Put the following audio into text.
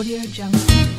Audio Jungle.